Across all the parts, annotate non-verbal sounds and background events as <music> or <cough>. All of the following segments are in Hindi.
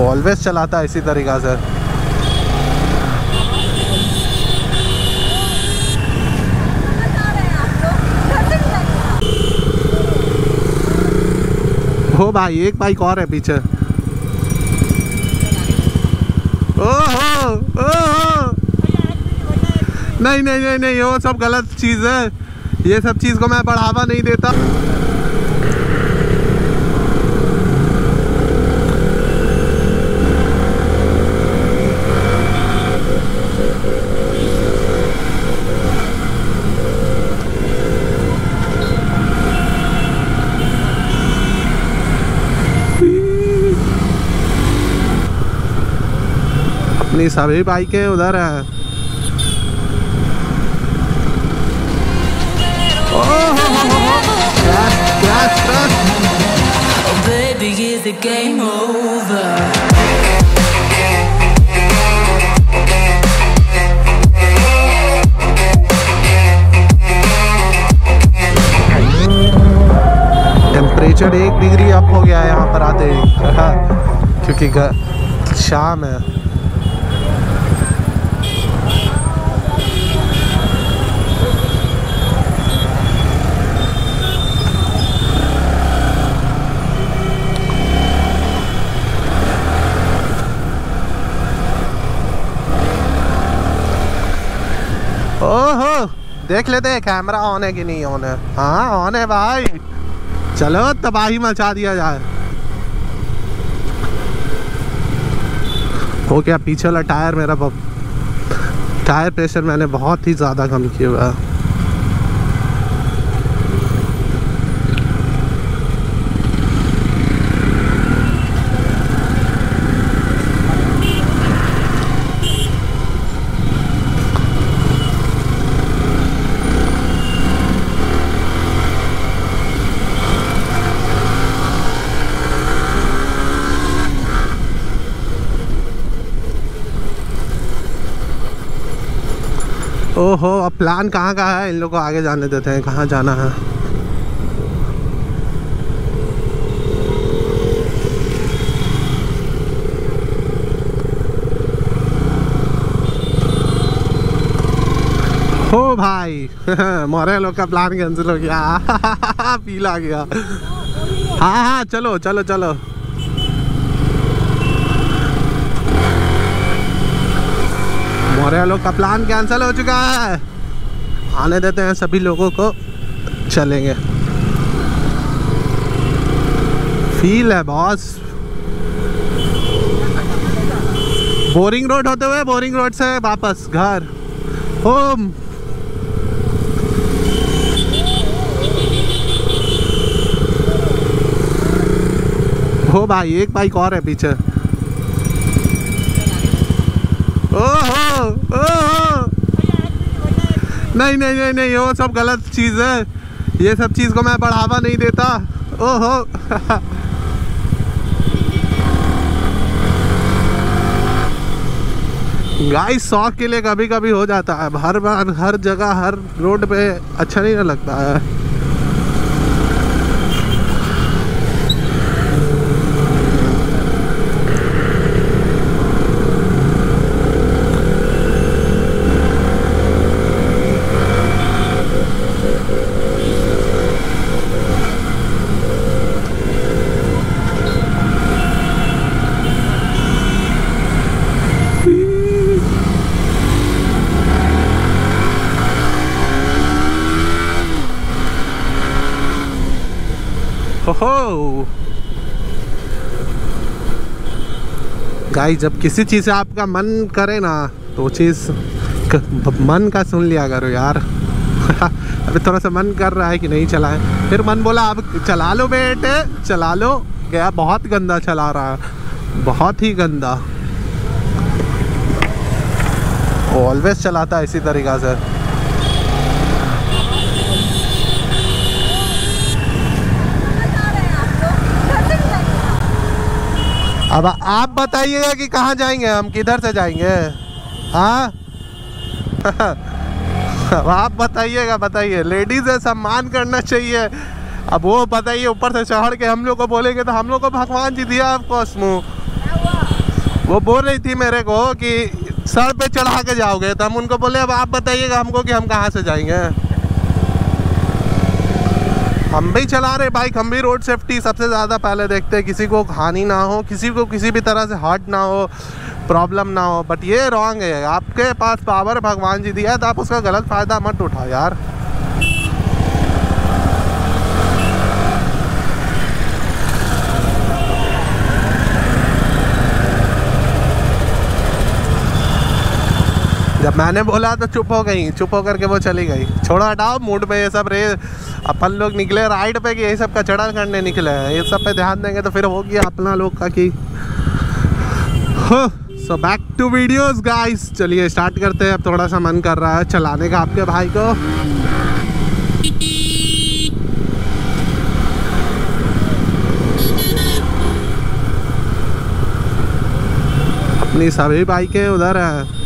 ऑलवेज चलाता है इसी तरीका से हो भाई, एक बाइक और है पीछे। ओहो ओहो। नहीं नहीं नहीं नहीं वो सब गलत चीज़ है। ये सब चीज़ को मैं बढ़ावा नहीं देता। अपनी सभी बाइकें उधर हैं? टेम्परेचर एक डिग्री अप हो गया है यहाँ पर आते ही <laughs> क्योंकि शाम है। ओहो, देख लेते हैं कैमरा ऑन है कि नहीं ऑन है। हाँ ऑन है भाई। चलो, तबाही मचा दिया जाए। हो गया, पीछे वाला टायर मेरा टायर प्रेशर मैंने बहुत ही ज़्यादा कम किया हुआ है। ओहो, अब प्लान कहाँ का है? इन लोग को आगे जाने देते हैं। कहाँ जाना है? हो भाई, <laughs> मोरे लोग का प्लान कैंसिल हो गया। <laughs> पीला गया। हाँ हाँ चलो चलो चलो। मौर्य लोग का प्लान कैंसिल हो चुका है। आने देते हैं सभी लोगों को, चलेंगे। फील है बॉस बोरिंग रोड होते हुए बोरिंग रोड से वापस घर। होम हो भाई, एक बाइक और है पीछे ओहो ओहो नहीं नहीं नहीं नहीं, वो सब गलत चीज़ है। ये सब चीज़ को मैं बढ़ावा नहीं देता। ओहो। गाय शौक के लिए कभी कभी हो जाता है। हर बार, हर जगह, हर रोड पे अच्छा नहीं ना लगता है। हो हो गाइस जब किसी चीज़ से आपका मन करे ना तो वो चीज़ मन का सुन लिया करो यार। <laughs> अभी थोड़ा सा मन कर रहा है कि नहीं चलाए फिर मन बोला, अब चला लो बेटे, चला लो। गया, बहुत गंदा चला रहा है। बहुत ही गंदा। ऑलवेज चलाता है इसी तरीका से। अब आप बताइएगा कि कहाँ जाएँगे? हम किधर से जाएँगे? हाँ? अब आप बताइएगा, बताइए। लेडीज़ है सम्मान करना चाहिए। अब वो बताइए, ऊपर से चढ़ के हम लोग को बोलेंगे तो हम लोग को भगवान जी दिया आपको वो बोल रही थी मेरे को कि सर पे चढ़ा के जाओगे तो हम उनको बोले, अब आप बताइएगा हमको कि हम कहाँ से जाएँगे। हम भी चला रहे बाइक हम भी रोड सेफ्टी सबसे ज़्यादा पहले देखते हैं, किसी को हानि ना हो, किसी को किसी भी तरह से हर्ट ना हो प्रॉब्लम ना हो। बट ये रॉन्ग है, आपके पास पावर भगवान जी दिया है तो आप उसका गलत फ़ायदा मत उठाओ यार। जब मैंने बोला तो चुप हो गई, चुप होकर के वो चली गई। छोड़ो हटाओ मूड पे ये सब रे, अपन लोग निकले राइड पे कि यही सब कचड़ा करने निकले। हैं ये सब पे ध्यान देंगे तो फिर हो गया अपना लोग का कि so back to videos guys चलिए स्टार्ट करते हैं। अब थोड़ा सा मन कर रहा है चलाने का आपके भाई को। अपनी सभी बाइकें उधर हैं।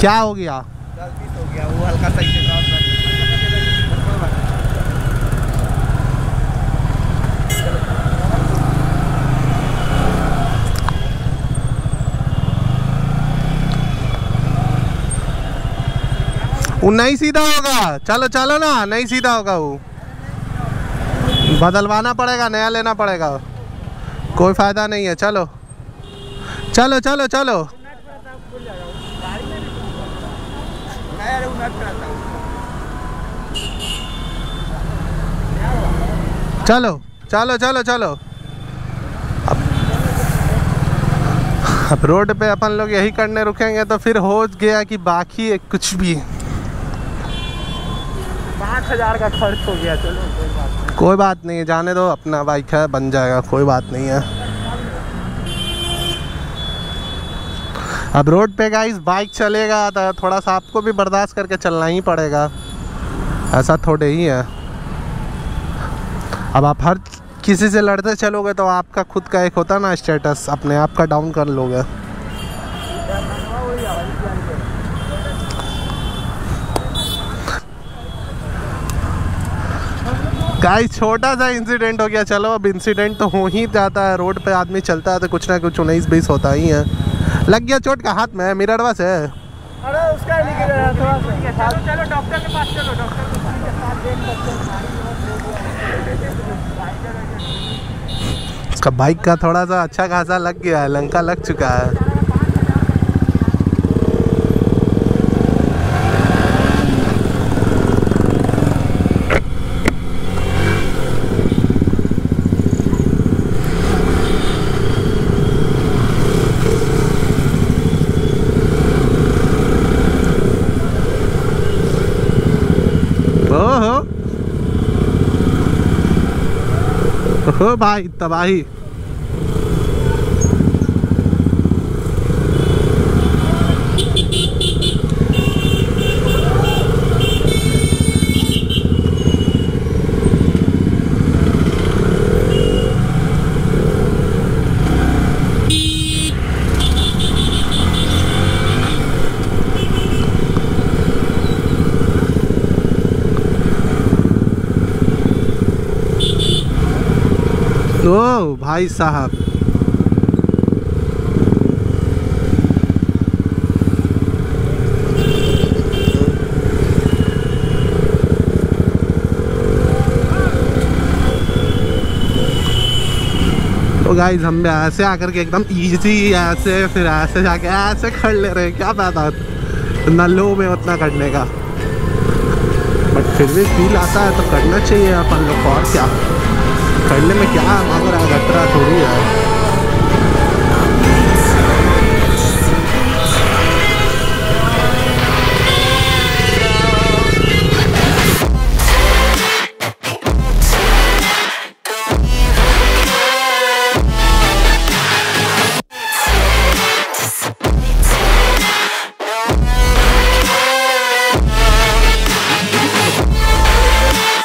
क्या हो गया? वो वो नहीं सीधा होगा। चलो चलो ना, नहीं सीधा होगा वो। बदलवाना पड़ेगा, नया लेना पड़ेगा। कोई फ़ायदा नहीं है, चलो। चलो चलो चलो। हूँ। चलो चलो चलो चलो। अब अब रोड पे अपन लोग यही करने रुकेंगे तो फिर हो गया कि बाकी कुछ भी पाँच हज़ार का खर्च हो गया चलो कोई बात नहीं। कोई बात नहीं है जाने दो अपना बाइक है बन जाएगा कोई बात नहीं है। अब रोड पे गाइस बाइक चलेगा तो थोड़ा सा आपको भी बर्दाश्त करके चलना ही पड़ेगा। ऐसा थोड़े ही है। अब आप हर किसी से लड़ते चलोगे तो आपका खुद का एक होता ना स्टेटस अपने आप का डाउन कर लोगे। गाइस छोटा सा इंसिडेंट हो गया। चलो, अब इंसिडेंट तो हो ही जाता है। रोड पे आदमी चलता है तो कुछ ना कुछ उन्नीस बीस होता ही है। लग गया चोट का हाथ में मिररवा से अरे उसका नहीं गिरा थोड़ा सा। चलो चलो डॉक्टर के पास चलो डॉक्टर के पास। उसका बाइक का थोड़ा सा अच्छा खासा लग गया है लंका लग चुका है ओहो ओहो भाई तबाही। ओ, भाई साहब। तो गाइज़ हम ऐसे आकर के एकदम इजी ऐसे, फिर ऐसे जाके ऐसे खड़ ले रहे हैं। क्या फ़ायदा इतना लो में उतना करने का। बट फिर भी फील आता है तो करना चाहिए अपन लोग, और क्या? पहले में क्या है? माधुर आज थोड़ी है।